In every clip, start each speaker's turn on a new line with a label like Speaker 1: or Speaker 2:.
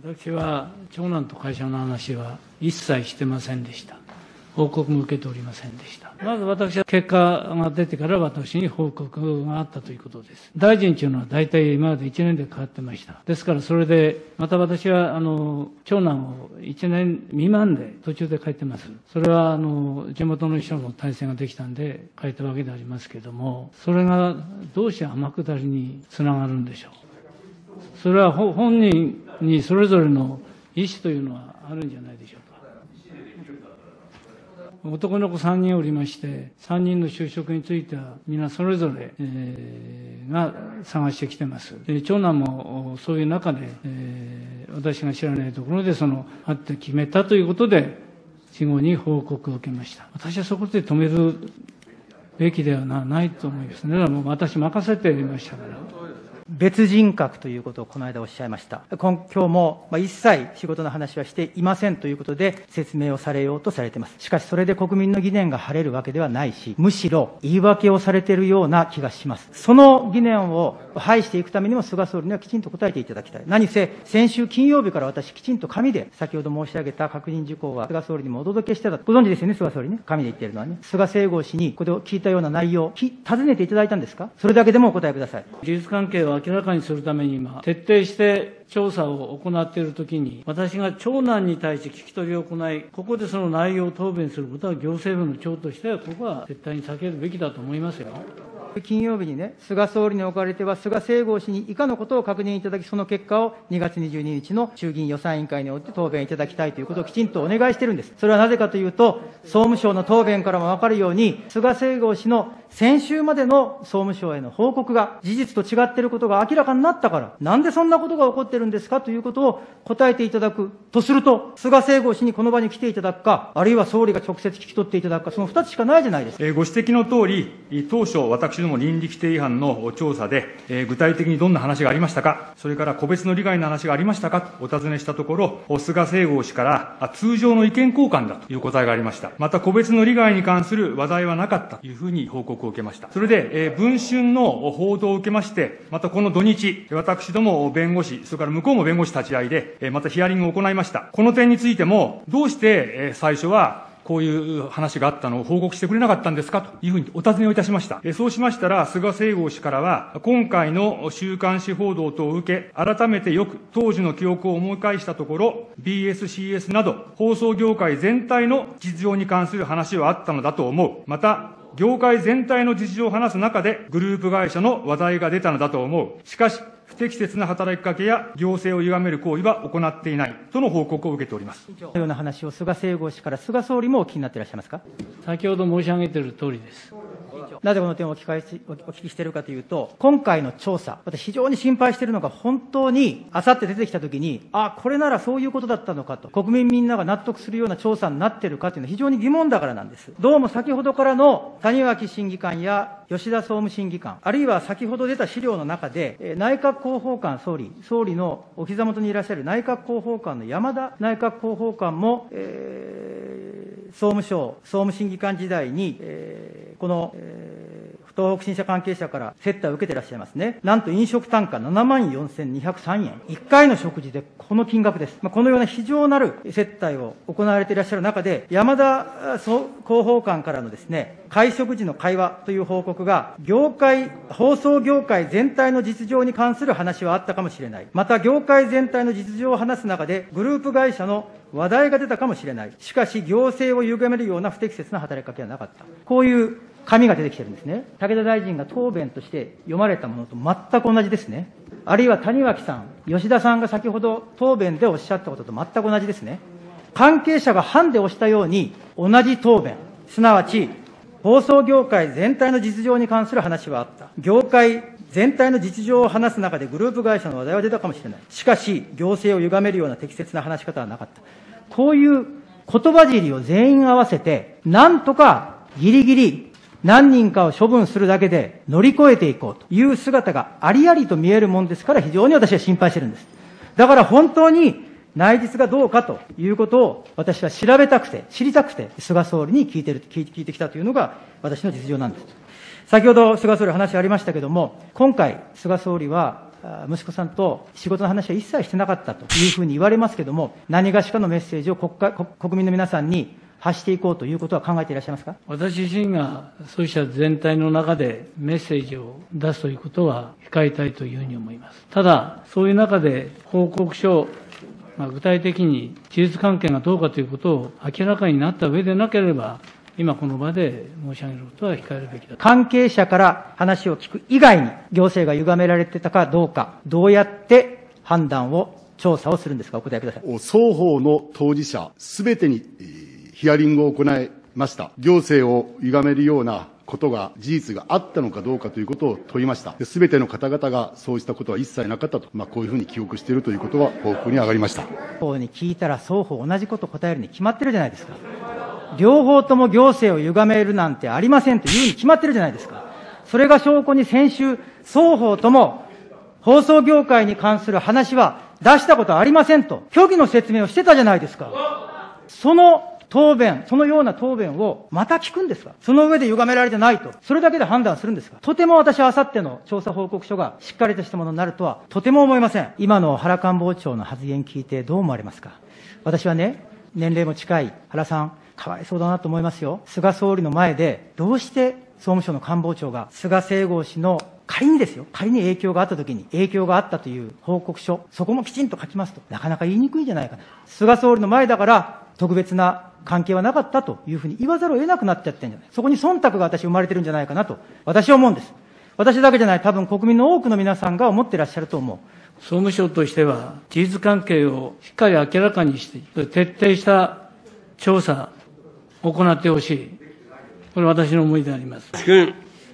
Speaker 1: 私は長男と会社の話は一切してませんでした。報告も受けておりませんでした。まず私は結果が出てから私に報告があったということです。大臣というのは大体今まで1年で変わってました。ですからそれで、また私はあの長男を1年未満で途中で帰ってます。それはあの地元の人の体制ができたんで帰ったわけでありますけども、それがどうして天下りにつながるんでしょう。それは本人にそれぞれの意思というのはあるんじゃないでしょうか。男の子3人おりまして、3人の就職については、皆それぞれ、えー、が探してきてます。で長男もそういう中で、えー、私が知らないところで、その、会って決めたということで、事後に報告を受けました。私はそこで止めるべきではないと思いますね。もう私任せていましたから。
Speaker 2: 別人格ということをこの間おっしゃいました。今日も、まあ、一切仕事の話はしていませんということで説明をされようとされています。しかしそれで国民の疑念が晴れるわけではないし、むしろ言い訳をされているような気がします。その疑念を排していくためにも菅総理にはきちんと答えていただきたい。何せ、先週金曜日から私きちんと紙で先ほど申し上げた確認事項は菅総理にもお届けしてた。ご存知ですよね、菅総理ね。紙で言ってるのはね。菅清郷氏にこれを聞いたような内容、尋ねていただいたんですか？それだけでもお答えください。
Speaker 1: 事実関係を明らかにするために今、徹底して調査を行っているときに、私が長男に対して聞き取りを行い、ここでその内容を答弁することは行政部の長としては、ここは絶対に避けるべきだと思いますよ。
Speaker 2: 金曜日にね、菅総理におかれては、菅清郷氏に以下のことを確認いただき、その結果を2月22日の衆議院予算委員会において答弁いただきたいということをきちんとお願いしてるんです。それはなぜかというと、総務省の答弁からも分かるように、菅清郷氏の先週までの総務省への報告が事実と違っていることが明らかになったから、なんでそんなことが起こってるんですかということを答えていただくとすると、菅清郷氏にこの場に来ていただくか、あるいは総理が直接聞き取っていただくか、その2つしかないじゃないですか。
Speaker 3: えご指摘の通り、当初、私ども倫理規定違反の調査で、え具体的にどんな話がありましたか、それから個別の利害の話がありましたかとお尋ねしたところ、菅清郷氏から、通常の意見交換だという答えがありました。また、個別の利害に関する話題はなかったというふうに報告を受けました。それで、えー文春の報道を受けまして、またこの土日、私ども弁護士、それから向こうも弁護士立ち会いで、えーまたヒアリングを行いました。この点についても、どうしてえー最初は、こういう話があったのを報告してくれなかったんですかというふうにお尋ねをいたしました。そうしましたら、菅清郷氏からは、今回の週刊誌報道等を受け、改めてよく当時の記憶を思い返したところ、BS、CS など、放送業界全体の実情に関する話はあったのだと思う。また、業界全体の実情を話す中で、グループ会社の話題が出たのだと思う。しかし、不適切な働きかけや行政を歪める行為は行っていないとの報告を受けております。
Speaker 2: このような話を菅清郷氏から菅総理もお聞きになっていらっしゃいますか？
Speaker 1: 先ほど申し上げている通りです。
Speaker 2: なぜこの点をお聞かせお聞きしているかというと、今回の調査、私非常に心配しているのが、本当にあさって出てきたときに、あ、これならそういうことだったのかと、国民みんなが納得するような調査になっているかというのは非常に疑問だからなんです。どうも先ほどからの谷脇審議官や吉田総務審議官、あるいは先ほど出た資料の中で、内閣広報官総理、総理のお膝元にいらっしゃる内閣広報官の山田内閣広報官も、えー総務省総務審議官時代に、えーこの、えー東北新社関係者から接待を受けてらっしゃいますね。なんと飲食単価7万4203円。1回の食事でこの金額です。まあ、このような非常なる接待を行われていらっしゃる中で、山田広報官からのですね、会食時の会話という報告が、業界、放送業界全体の実情に関する話はあったかもしれない。また、業界全体の実情を話す中で、グループ会社の話題が出たかもしれない。しかし、行政を歪めるような不適切な働きかけはなかった。こういう紙が出てきてるんですね。武田大臣が答弁として読まれたものと全く同じですね。あるいは谷脇さん、吉田さんが先ほど答弁でおっしゃったことと全く同じですね。関係者がハンデをしたように、同じ答弁、すなわち、放送業界全体の実情に関する話はあった。業界全体の実情を話す中でグループ会社の話題は出たかもしれない。しかし、行政を歪めるような適切な話し方はなかった。こういう言葉尻を全員合わせて、なんとかギリギリ何人かを処分するだけで乗り越えていこうという姿がありありと見えるもんですから非常に私は心配してるんです。だから本当に内実がどうかということを私は調べたくて、知りたくて、菅総理に聞いてる、聞いてきたというのが私の実情なんです。先ほど菅総理話ありましたけども、今回菅総理は息子さんと仕事の話は一切してなかったというふうに言われますけれども、何がしかのメッセージを国会国民の皆さんに発していこうということは考えていらっしゃいますか？
Speaker 1: 私自身がそうした全体の中でメッセージを出すということは控えたいというふうに思います。ただ、そういう中で報告書、まあ、具体的に事実関係がどうかということを明らかになった上でなければ、今この場で申し上げることは控えるべきだ
Speaker 2: 関係者から話を聞く以外に、行政が歪められてたかどうか、どうやって判断を、調査をするんですか、お答えください。
Speaker 4: 双方の当事者すべてに、ヒアリングを行いました。行政を歪めるようなことが、事実があったのかどうかということを問いました。すべての方々がそうしたことは一切なかったと、まあ、こういうふうに記憶しているということは報告に上がりました。
Speaker 2: 方に聞いたら双方同じこと答えるに決まってるじゃないですか。両方とも行政を歪めるなんてありませんというに決まってるじゃないですか。それが証拠に先週、双方とも放送業界に関する話は出したことはありませんと、虚偽の説明をしてたじゃないですか。その答弁、そのような答弁をまた聞くんですかその上で歪められてないと。それだけで判断するんですかとても私はあさっての調査報告書がしっかりとしたものになるとはとても思いません。今の原官房長の発言聞いてどう思われますか私はね、年齢も近い原さん、かわいそうだなと思いますよ。菅総理の前で、どうして総務省の官房長が菅清郷氏の仮にですよ、仮に影響があったときに、影響があったという報告書、そこもきちんと書きますと、なかなか言いにくいんじゃないかな。菅総理の前だから、特別な関係はなかったというふうに言わざるを得なくなっちゃってるんじゃない。そこに忖度が私生まれてるんじゃないかなと、私は思うんです。私だけじゃない、多分国民の多くの皆さんが思ってらっしゃると思う。
Speaker 1: 総務省としては、事実関係をしっかり明らかにして、徹底した調査を行ってほしい。これ私の思いであります。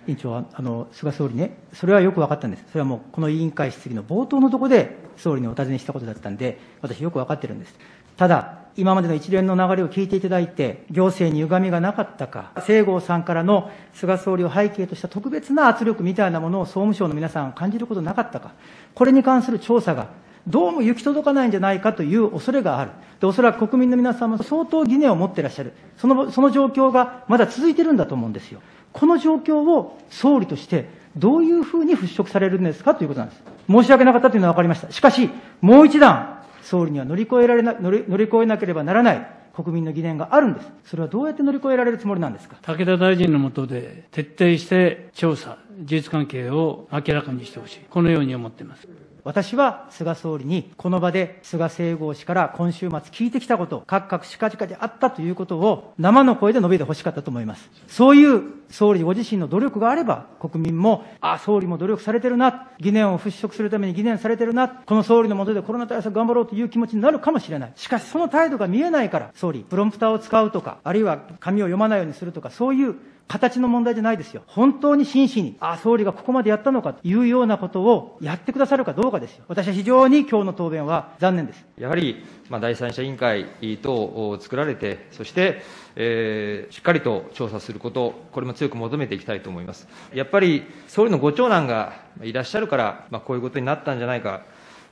Speaker 2: 委員長は、あの、菅総理ね、それはよく分かったんです。それはもう、この委員会質疑の冒頭のところで、総理にお尋ねしたことだったんで、私よく分かってるんです。ただ、今までの一連の流れを聞いていただいて、行政に歪みがなかったか、西郷さんからの菅総理を背景とした特別な圧力みたいなものを総務省の皆さん感じることなかったか、これに関する調査がどうも行き届かないんじゃないかという恐れがある。で、おそらく国民の皆さんも相当疑念を持ってらっしゃる。その、その状況がまだ続いてるんだと思うんですよ。この状況を総理としてどういうふうに払拭されるんですかということなんです。申し訳なかったというのは分かりました。しかし、もう一段、総理には乗り越えられな乗り乗り越えなければならない国民の疑念があるんです。それはどうやって乗り越えられるつもりなんですか？
Speaker 1: 武田大臣の下で徹底して調査、事実関係を明らかにしてほしい。このように思っています。
Speaker 2: 私は菅総理にこの場で菅清郷氏から今週末聞いてきたこと、かくかくしかじかであったということを生の声で述べてほしかったと思います。そういう総理ご自身の努力があれば、国民も、ああ、総理も努力されてるな、疑念を払拭するために疑念されてるな、この総理の下でコロナ対策頑張ろうという気持ちになるかもしれない。しかしその態度が見えないから、総理、プロンプターを使うとか、あるいは紙を読まないようにするとか、そういう形の問題じゃないですよ。本当に真摯に、ああ、総理がここまでやったのかというようなことをやってくださるかどうかですよ。私は非常に今日の答弁は残念です。
Speaker 5: やはり、まあ、第三者委員会等を作られて、そして、えー、しっかりと調査すること、これも強く求めていきたいと思います。やっぱり、総理のご長男がいらっしゃるから、まあ、こういうことになったんじゃないか、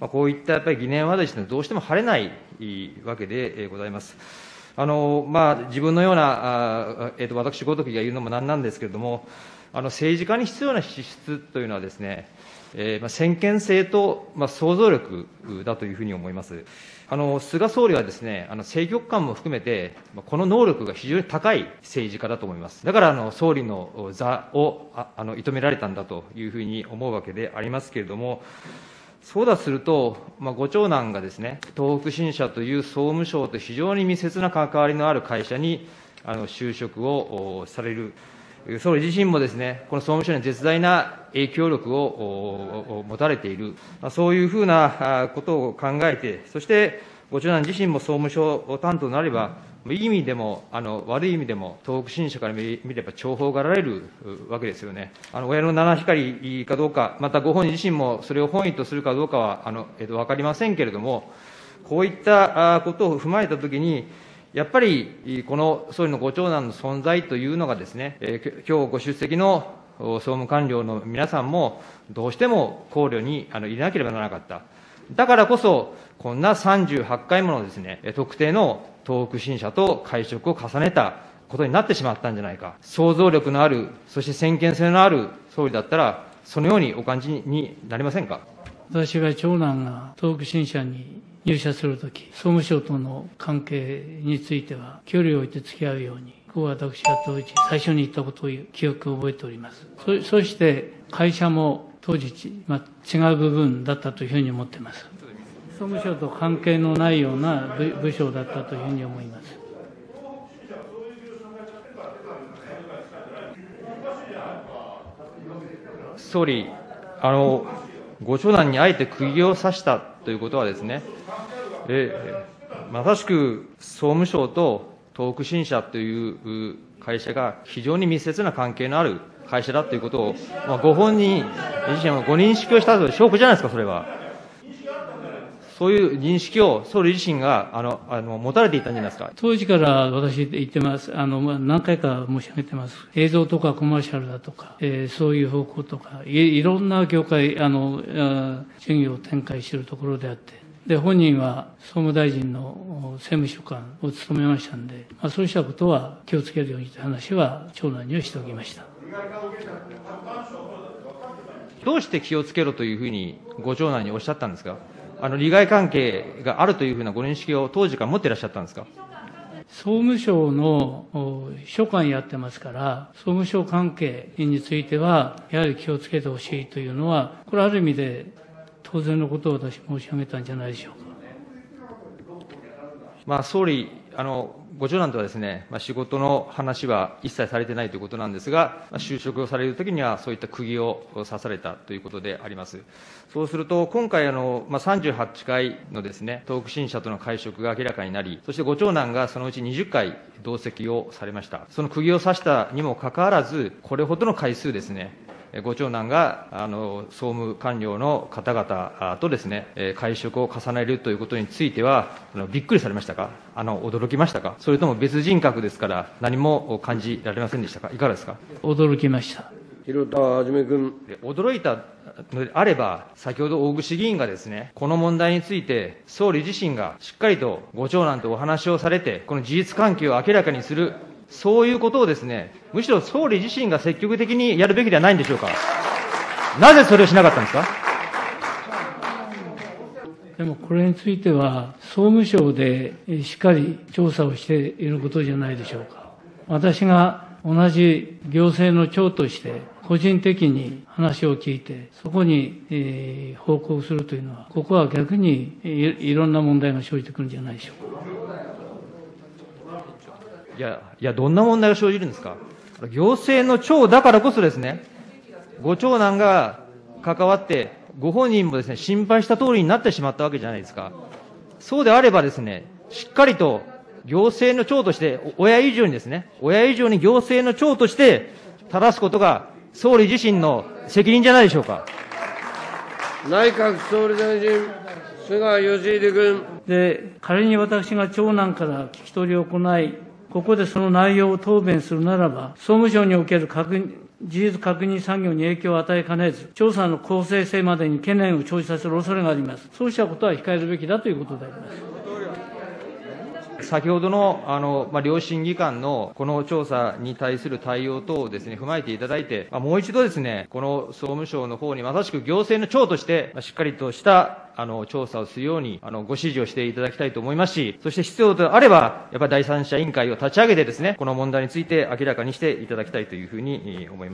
Speaker 5: まあ、こういったやっぱり疑念はですね、どうしても晴れないわけでございます。あのまあ、自分のような、あえーと、私ごときが言うのもなんなんですけれども、政治家に必要な資質というのはですね、えーまあ、先見性と、まあ、想像力だというふうに思います。あの菅総理はですね、あの政局観も含めて、この能力が非常に高い政治家だと思います。だからあの総理の座をああの射止められたんだというふうに思うわけでありますけれども、そうだすると、まあ、ご長男がですね、東北新社という総務省と非常に密接な関わりのある会社にあの就職をされる、総理自身もですね、この総務省に絶大な影響力を持たれている、そういうふうなことを考えて、そしてご長男自身も総務省担当となれば、いい意味でも、あの悪い意味でも、東北新社から見れば重宝がられるわけですよね。あの親の七光かどうか、またご本人自身もそれを本意とするかどうかは、あのえっと、分かりませんけれども、こういったことを踏まえたときに、やっぱりこの総理のご長男の存在というのがですね、え今日ご出席の総務官僚の皆さんも、どうしても考慮にあの入れなければならなかった。だからこそ、こんな38回ものですね、特定の東北新社と会食を重ねたことになってしまったんじゃないか。想像力のある、そして先見性のある総理だったら、そのようにお感じになりませんか？
Speaker 1: 私が長男が東北新社に入社するとき、総務省との関係については、距離を置いて付き合うように、ここは私が当時、最初に言ったことを記憶を覚えております。そそして、会社も当時、まあ、違う部分だったというふうに思っています。総務省と関係のないような部部署だったというふうに思います。
Speaker 5: 総理、あの、ご長男にあえて釘を刺したということはですね、えまさしく総務省と東北新社という会社が非常に密接な関係のある会社だということを、まあ、ご本人自身はご認識をしたという証拠じゃないですか、それは。そういう認識を総理自身があのあの持たれていたんじゃないですか。
Speaker 1: 当時から私言ってます。あの、まあ、何回か申し上げてます。映像とかコマーシャルだとか、えーそういう方向とか、いいろんな業界、あの、あ事業を展開しているところであって、で、本人は総務大臣のお政務秘書官を務めましたんで、まあ、そうしたことは気をつけるようにという話は長男にはしておきました。
Speaker 5: どうして気をつけろというふうにご長男におっしゃったんですか？あの利害関係があるというふうなご認識を当時から持っていらっしゃったんですか？
Speaker 1: 総務省のお秘書官やってますから、総務省関係については、やはり気をつけてほしいというのは、これある意味で当然のことを私申し上げたんじゃないでしょうか。
Speaker 5: まあ、総理、あのご長男とはですね、まあ、仕事の話は一切されてないということなんですが、まあ、就職をされるときには、そういった釘を刺されたということであります。そうすると、今回あの、まあ、38回のですね、東北新社との会食が明らかになり、そしてご長男がそのうち20回同席をされました。その釘を刺したにもかかわらず、これほどの回数ですね、ご長男があの総務官僚の方々あとですね、えー会食を重ねるということについては、あのびっくりされましたか？あの、驚きましたか？それとも別人格ですから、何も感じられませんでしたか？いかがですか？
Speaker 1: 驚きました。
Speaker 6: 広田はじめ君。
Speaker 5: で驚いたのであれば、先ほど大串議員がですね、この問題について、総理自身がしっかりとご長男とお話をされて、この事実関係を明らかにする、そういうことをですね、むしろ総理自身が積極的にやるべきではないんでしょうか。なぜそれをしなかったんですか？
Speaker 1: でもこれについては、総務省でしっかり調査をしていることじゃないでしょうか。私が同じ行政の長として、個人的に話を聞いて、そこに、えー報告するというのは、ここは逆にいろんな問題が生じてくるんじゃないでしょうか。
Speaker 5: いや、いや、どんな問題が生じるんですか？行政の長だからこそですね、ご長男が関わって、ご本人もですね、心配した通りになってしまったわけじゃないですか。そうであればですね、しっかりと行政の長として、お親以上にですね、親以上に行政の長として正すことが、総理自身の責任じゃないでしょうか。
Speaker 6: 内閣総理大臣、菅義偉君。
Speaker 1: で、仮に私が長男から聞き取りを行い、ここでその内容を答弁するならば、総務省における確認事実確認産業に影響を与えかねず、調査の公正性までに懸念を生じさせる恐れがあります。そうしたことは控えるべきだということであります。
Speaker 5: 先ほどの、あの、まあ、両審議官のこの調査に対する対応等をですね、踏まえていただいて、まあ、もう一度ですね、この総務省の方にまさしく行政の長として、まあ、しっかりとした、あの、調査をするように、あの、ご指示をしていただきたいと思いますし、そして必要とあれば、やっぱり第三者委員会を立ち上げてですね、この問題について明らかにしていただきたいというふうに思います。